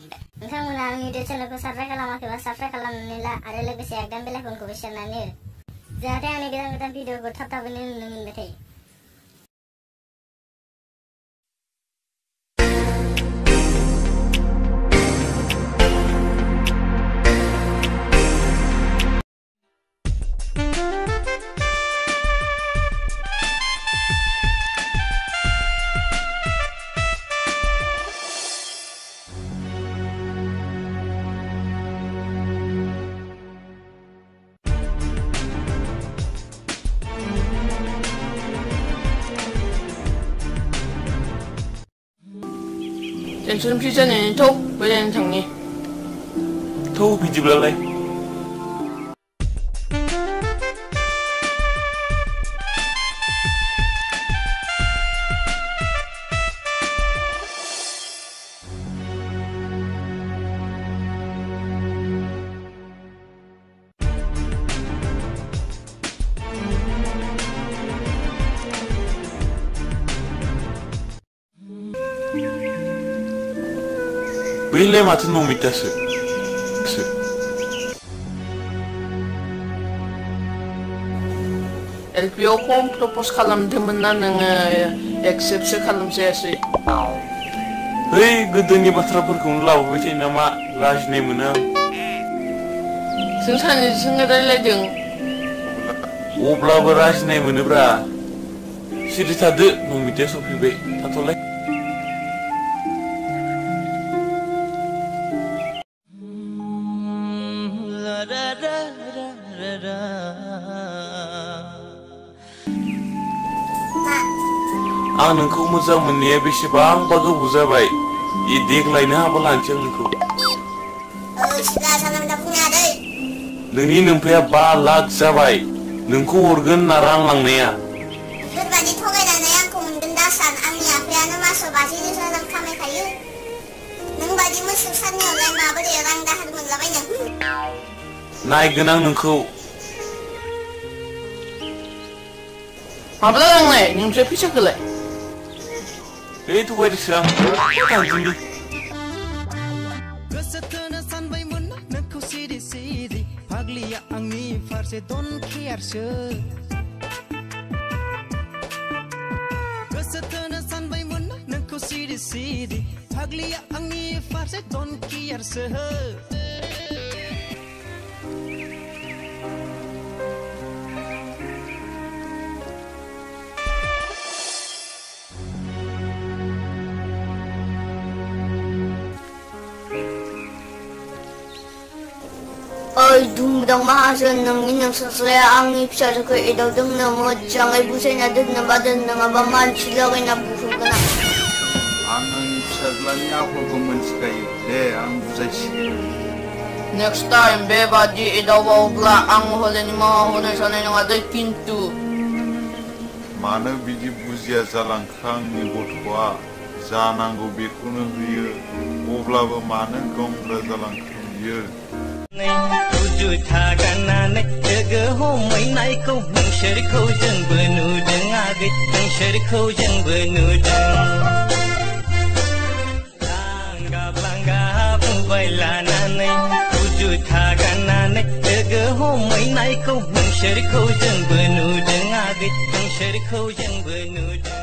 नोंथांमोना आंनि इउटुब चेनेलखौ साबस्क्राइब खालामाखैबा साबस्क्राइब खालामनानै ला आरो लोगोसे एकदम बेल आइकनखौबो सेरनानै हो जाहाथे आंनि गोदान गोदान भिडिअखौ थाब थाबैनो नुनो मोनबाय थायो 네, 저는 피자는 더욱 외대는 장님. 더욱 비집을래? Brile matin nou mi tese. Se. Elpiyo kom propos kalamdımın nanın eksepse kalamsayası. Hey, gıdını batraparkım lav bitin ama laj ne mınam. Sen sanırım sen kadar ledin. Obla baraj ne mınıbra. Siri tadı, numite sopi be. Tatolay. आं नोंखौ मोजां मोननाया बेसेबांबा गोबाव जाबाय इ देग्लायनो हाबा लानोसै आं नोंखौ सिदा साना minta punya deh. नोंनि नोमफाया बा लाख जाबाय नोंखौ हरगोन होनना रां लांनाया बेफोरबायदि थगायनानै आंखौ मोनगोन दासान आंनि आफायानो मासाव बाजि रोजा रां खामायखायो नों बायदि मोसौ सारनायावलाय माबोरै रां दाहार मोनलाबायनो नायगोन आं नोंखौ माब्ला लांनाय नोंनिफ्राय फैसाखौलाय बे थगायदोसो आं थांफिनदो गोसोखौनो सानबायमोन ना नोंखौ सिरि सिरि फाग्लिया आंनि फारसे डन केयारसो गोसोखौनो सानबायमोन ना नोंखौ सिरि सिरि फाग्लिया आंनि फारसे डन केयारसो 东巴哈森能伊能斯斯莱昂伊小斯奎伊都东能莫江伊布塞那登能巴登能阿巴曼奇勒伊那布苏格那。Anın çözmenya kurgumun çıkayı, de an güzel çıkayı. Next time, be badi idawa ogla ang holeni mahone sana yung aday pintu. Mana bizi buziya zalan kang ni botwa, zanangu bekunu huyu, oblava manın gomra zalan kuyu. Syarikau jeng benudeng agit Jeng syarikau jeng benudeng Langga langga bubai lananai Tuju thagananai Tege homai naikau Jeng jeng benudeng agit Jeng jeng benudeng